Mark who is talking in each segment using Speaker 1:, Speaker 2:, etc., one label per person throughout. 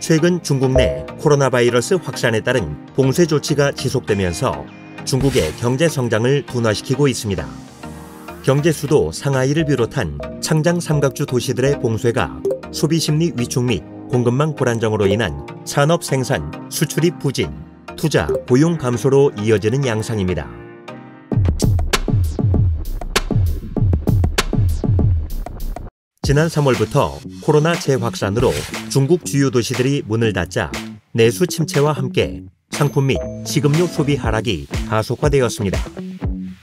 Speaker 1: 최근 중국 내 코로나 바이러스 확산에 따른 봉쇄 조치가 지속되면서 중국의 경제 성장을 둔화시키고 있습니다. 경제 수도 상하이를 비롯한 창장 삼각주 도시들의 봉쇄가 소비 심리 위축 및 공급망 불안정으로 인한 산업 생산, 수출입 부진, 투자, 고용 감소로 이어지는 양상입니다. 지난 3월부터 코로나 재확산으로 중국 주요 도시들이 문을 닫자 내수 침체와 함께 상품 및 식음료 소비 하락이 가속화되었습니다.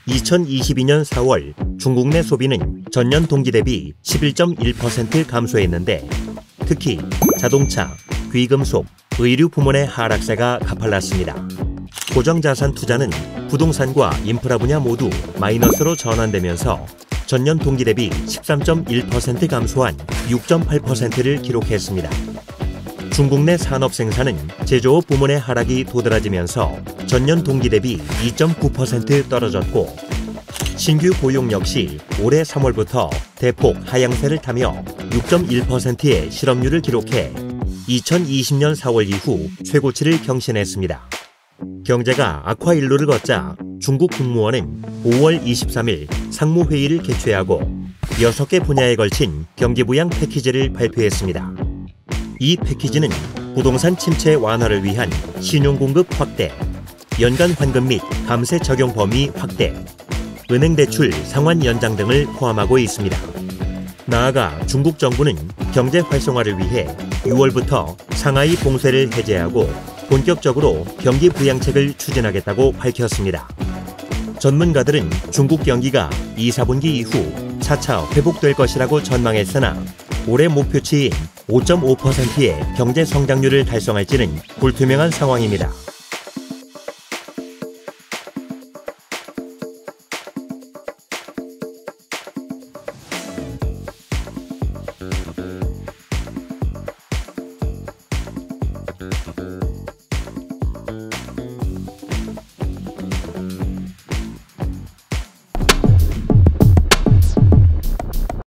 Speaker 1: 2022년 4월 중국 내 소비는 전년 동기 대비 11.1% 감소했는데 특히 자동차, 귀금속, 의류 부문의 하락세가 가팔랐습니다. 고정자산 투자는 부동산과 인프라 분야 모두 마이너스로 전환되면서 전년 동기 대비 13.1% 감소한 6.8%를 기록했습니다. 중국 내 산업 생산은 제조업 부문의 하락이 도드라지면서 전년 동기 대비 2.9% 떨어졌고 신규 고용 역시 올해 3월부터 대폭 하향세를 타며 6.1%의 실업률을 기록해 2020년 4월 이후 최고치를 경신했습니다. 경제가 악화 일로를 걷자 중국 국무원은 5월 23일 상무회의를 개최하고 6개 분야에 걸친 경기부양 패키지를 발표했습니다. 이 패키지는 부동산 침체 완화를 위한 신용공급 확대, 연간 환급 및 감세 적용 범위 확대, 은행 대출 상환 연장 등을 포함하고 있습니다. 나아가 중국 정부는 경제 활성화를 위해 6월부터 상하이 봉쇄를 해제하고 본격적으로 경기 부양책을 추진하겠다고 밝혔습니다. 전문가들은 중국 경기가 2, 4분기 이후 차차 회복될 것이라고 전망했으나 올해 목표치인 5.5%의 경제 성장률을 달성할지는 불투명한 상황입니다.